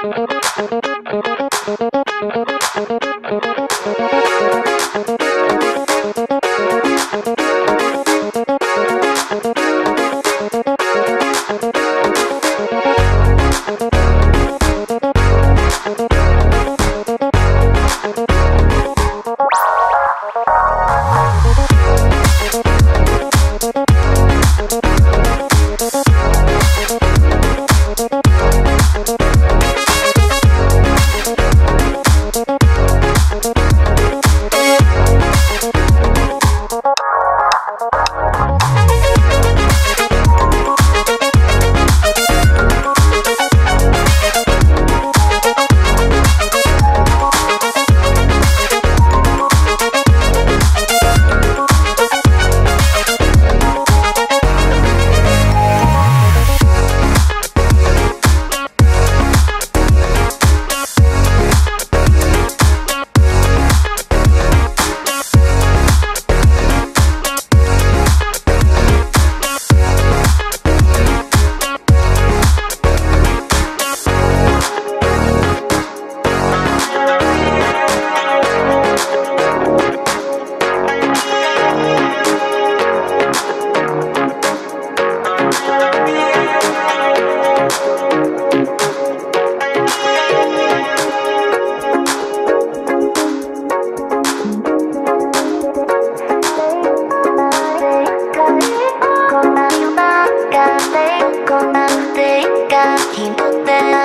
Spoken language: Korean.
Thank you. keep up there